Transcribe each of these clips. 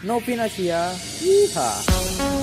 Novinasia. Yeehaw.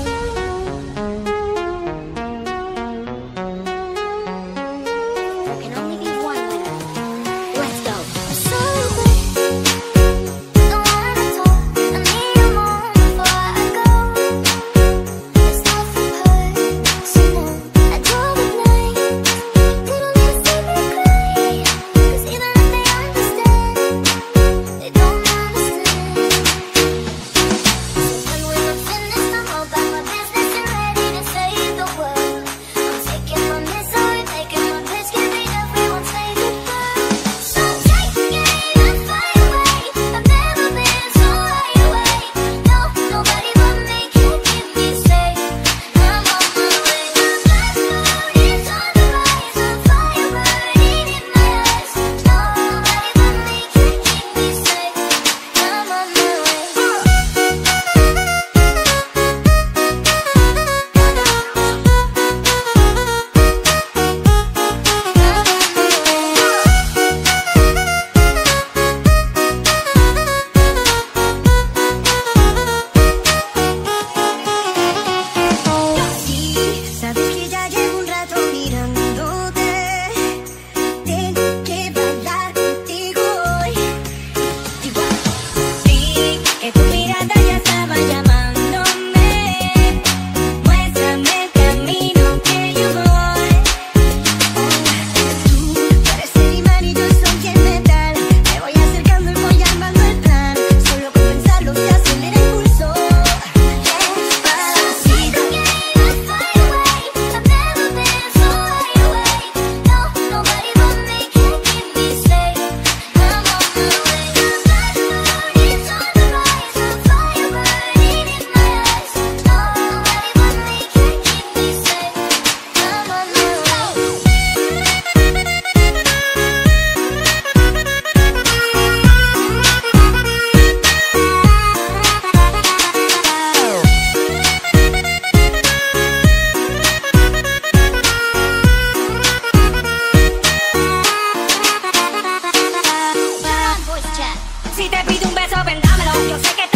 Si te pido un beso, vendámelo. Yo sé que